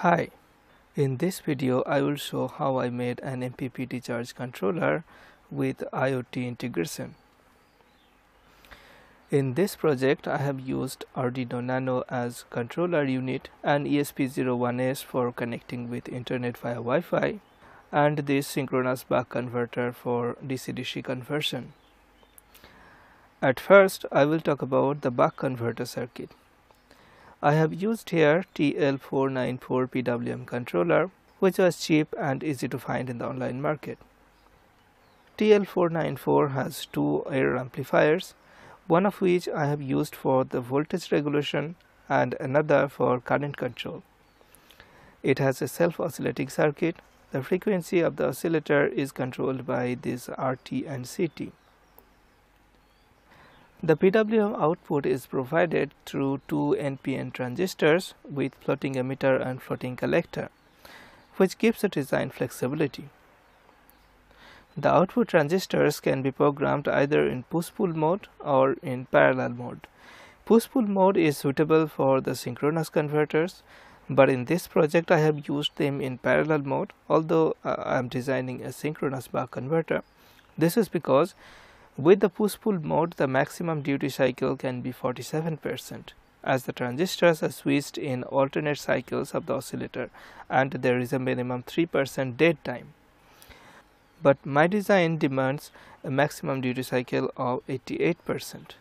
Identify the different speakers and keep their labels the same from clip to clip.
Speaker 1: Hi, in this video I will show how I made an MPPT charge controller with IoT integration. In this project I have used Arduino Nano as controller unit and ESP01S for connecting with internet via Wi-Fi and this synchronous buck converter for DC-DC conversion. At first I will talk about the buck converter circuit. I have used here TL494 PWM controller which was cheap and easy to find in the online market. TL494 has two error amplifiers one of which I have used for the voltage regulation and another for current control. It has a self-oscillating circuit. The frequency of the oscillator is controlled by this RT and CT. The PWM output is provided through two NPN transistors with floating emitter and floating collector, which gives the design flexibility. The output transistors can be programmed either in push-pull mode or in parallel mode. Push-pull mode is suitable for the synchronous converters, but in this project I have used them in parallel mode although uh, I am designing a synchronous buck converter. This is because with the push-pull mode the maximum duty cycle can be 47 percent as the transistors are switched in alternate cycles of the oscillator and there is a minimum 3 percent dead time but my design demands a maximum duty cycle of 88 percent.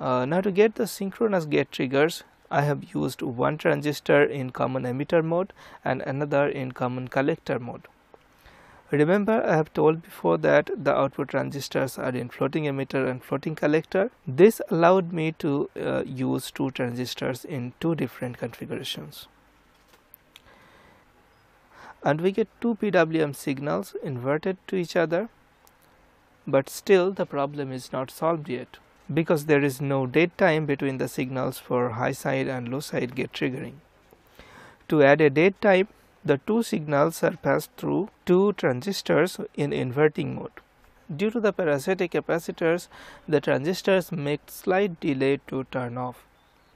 Speaker 1: Uh, now to get the synchronous gate triggers I have used one transistor in common emitter mode and another in common collector mode. Remember I have told before that the output transistors are in floating emitter and floating collector. This allowed me to uh, use two transistors in two different configurations and we get two PWM signals inverted to each other but still the problem is not solved yet because there is no dead time between the signals for high side and low side gate triggering. To add a dead time the two signals are passed through two transistors in inverting mode. Due to the parasitic capacitors the transistors make slight delay to turn off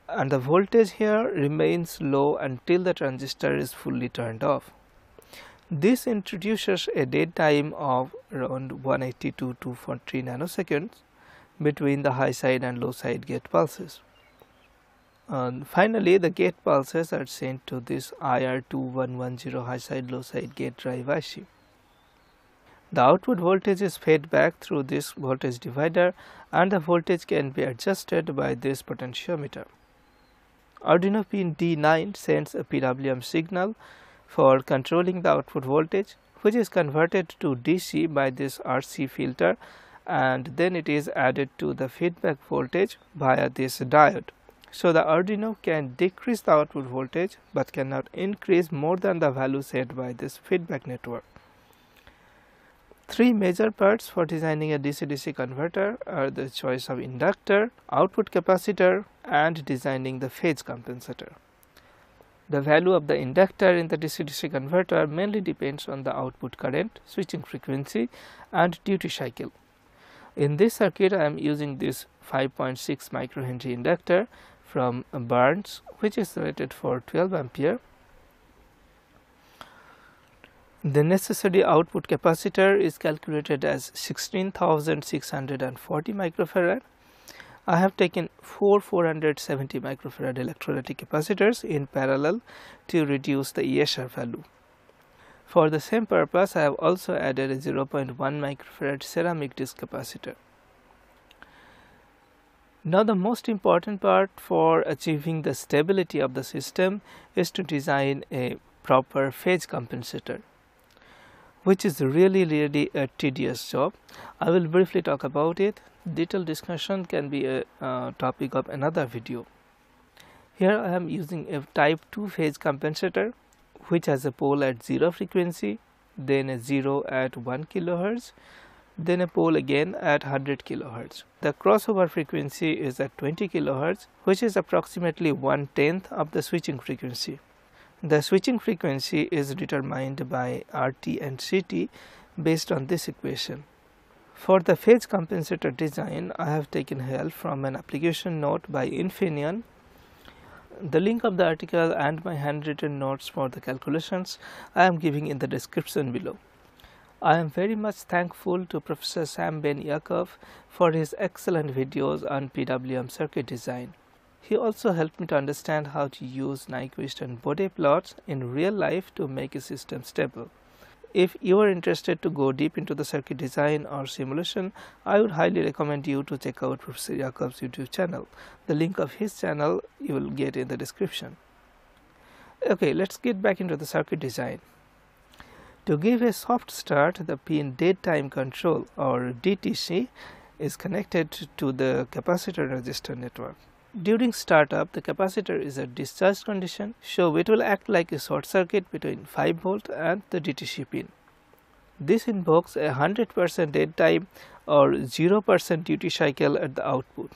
Speaker 1: and the voltage here remains low until the transistor is fully turned off. This introduces a dead time of around 182 to 240 nanoseconds between the high side and low side gate pulses. And finally, the gate pulses are sent to this IR2110 high side low side gate drive IC. The output voltage is fed back through this voltage divider and the voltage can be adjusted by this potentiometer. Arduino pin D9 sends a PWM signal for controlling the output voltage which is converted to DC by this RC filter and then it is added to the feedback voltage via this diode. So, the Arduino can decrease the output voltage, but cannot increase more than the value set by this feedback network. Three major parts for designing a DC-DC converter are the choice of inductor, output capacitor and designing the phase compensator. The value of the inductor in the DC-DC converter mainly depends on the output current, switching frequency and duty cycle. In this circuit I am using this 5.6 microhenry inductor from Bourns which is rated for 12 ampere. The necessary output capacitor is calculated as 16,640 microfarad I have taken four 470 microfarad electrolytic capacitors in parallel to reduce the ESR value. For the same purpose, I have also added a 0.1 microfarad ceramic disc capacitor. Now the most important part for achieving the stability of the system is to design a proper phase compensator which is really really a tedious job. I will briefly talk about it detailed discussion can be a uh, topic of another video. Here I am using a type 2 phase compensator which has a pole at 0 frequency, then a 0 at 1 kilohertz, then a pole again at 100 kHz. The crossover frequency is at 20 kHz, which is approximately one tenth of the switching frequency. The switching frequency is determined by RT and CT based on this equation. For the phase compensator design, I have taken help from an application note by Infineon. The link of the article and my handwritten notes for the calculations I am giving in the description below. I am very much thankful to Professor Sam Ben Yaakov for his excellent videos on PWM circuit design. He also helped me to understand how to use Nyquist and Bode plots in real life to make a system stable. If you are interested to go deep into the circuit design or simulation, I would highly recommend you to check out Professor Yaakov's YouTube channel. The link of his channel you will get in the description. Okay, let's get back into the circuit design. To give a soft start, the pin dead time control or DTC is connected to the capacitor resistor network. During startup, the capacitor is at discharge condition, so it will act like a short circuit between 5 volt and the DTC pin. This invokes a 100% dead time or 0% duty cycle at the output.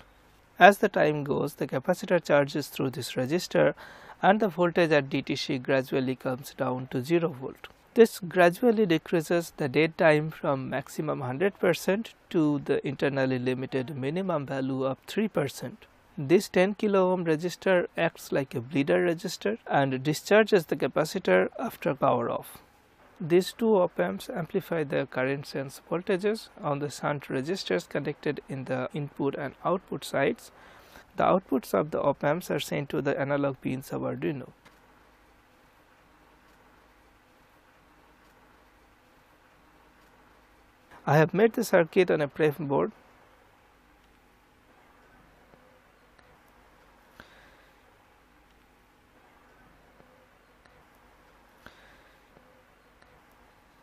Speaker 1: As the time goes, the capacitor charges through this resistor and the voltage at DTC gradually comes down to 0 volt. This gradually decreases the dead time from maximum 100% to the internally limited minimum value of 3%. This 10 kilo ohm resistor acts like a bleeder resistor and discharges the capacitor after power off. These two op amps amplify the current sense voltages on the shunt resistors connected in the input and output sides. The outputs of the op amps are sent to the analog pins of Arduino. I have made the circuit on a perf board.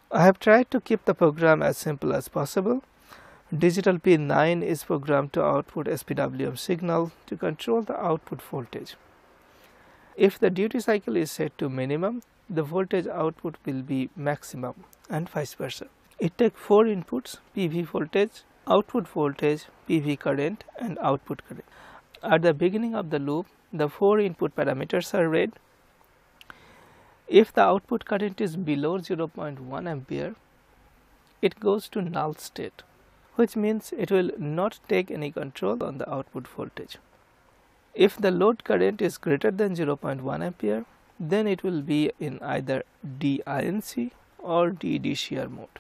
Speaker 1: I have tried to keep the program as simple as possible. Digital pin 9 is programmed to output SPWM signal to control the output voltage. If the duty cycle is set to minimum, the voltage output will be maximum and vice versa. It takes four inputs PV voltage, output voltage, PV current and output current. At the beginning of the loop, the four input parameters are read. If the output current is below 0.1 ampere, it goes to null state, which means it will not take any control on the output voltage. If the load current is greater than 0.1 ampere, then it will be in either DINC or DDCR mode.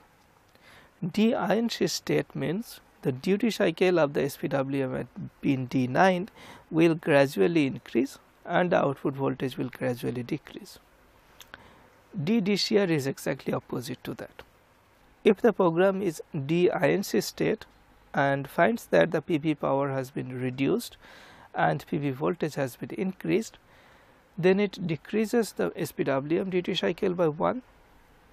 Speaker 1: D-INC state means the duty cycle of the SPWM at pin D9 will gradually increase and the output voltage will gradually decrease. DDCR is exactly opposite to that. If the program is D-INC state and finds that the PV power has been reduced and PV voltage has been increased, then it decreases the SPWM duty cycle by 1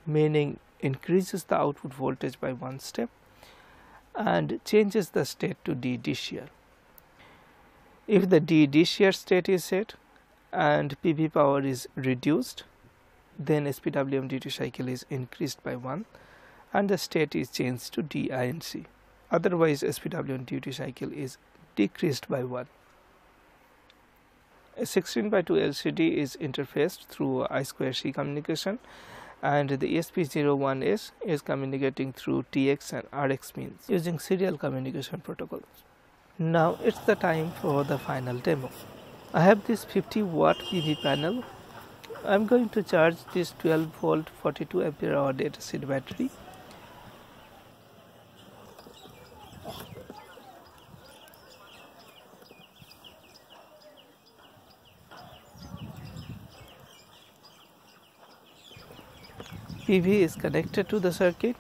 Speaker 1: meaning increases the output voltage by one step and changes the state to D DCR. If the D DCR state is set and PV power is reduced, then SPWM duty cycle is increased by 1 and the state is changed to DINC. Otherwise, SPWM duty cycle is decreased by 1. A 16 by 2 LCD is interfaced through I2C communication and the ESP01S is communicating through TX and RX means using serial communication protocols. Now it's the time for the final demo. I have this 50 watt PV panel. I'm going to charge this 12 volt 42 ampere hour data datasheet battery PV is connected to the circuit.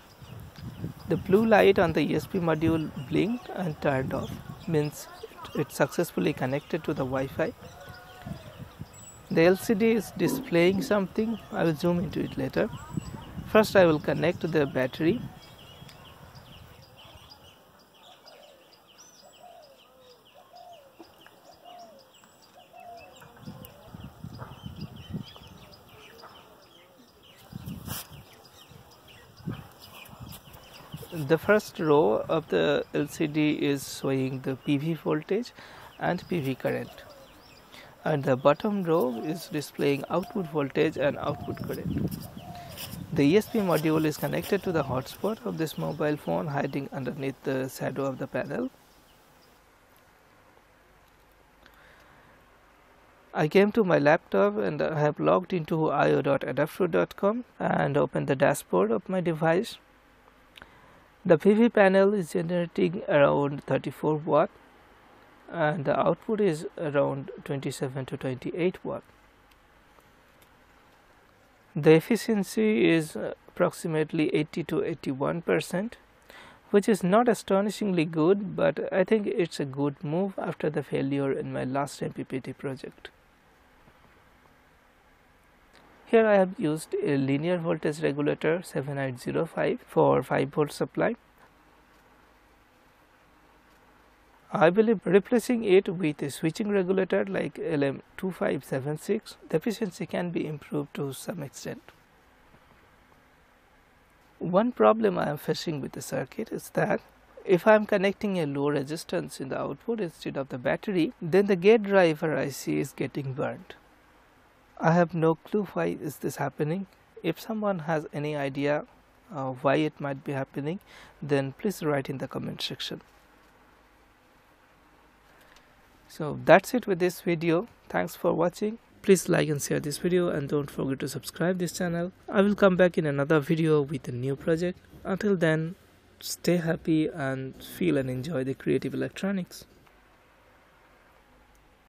Speaker 1: The blue light on the ESP module blinked and turned off means it, successfully connected to the Wi-Fi. The LCD is displaying something. I will zoom into it later. First I will connect to the battery the first row of the LCD is showing the PV voltage and PV current and the bottom row is displaying output voltage and output current. The ESP module is connected to the hotspot of this mobile phone hiding underneath the shadow of the panel. I came to my laptop and I have logged into io.adafruit.com and opened the dashboard of my device. The PV panel is generating around 34 watt and the output is around 27 to 28 watt. The efficiency is approximately 80 to 81 percent which is not astonishingly good but I think it's a good move after the failure in my last MPPT project. Here I have used a linear voltage regulator 7805 for 5 volt supply. I believe replacing it with a switching regulator like LM2576 the efficiency can be improved to some extent. One problem I am facing with the circuit is that if I am connecting a low resistance in the output instead of the battery then the gate driver IC is getting burned. I have no clue why is this happening. If someone has any idea uh, why it might be happening then please write in the comment section. So that's it with this video. Thanks for watching. Please like and share this video and don't forget to subscribe this channel. I will come back in another video with a new project. Until then, stay happy and feel and enjoy the creative electronics.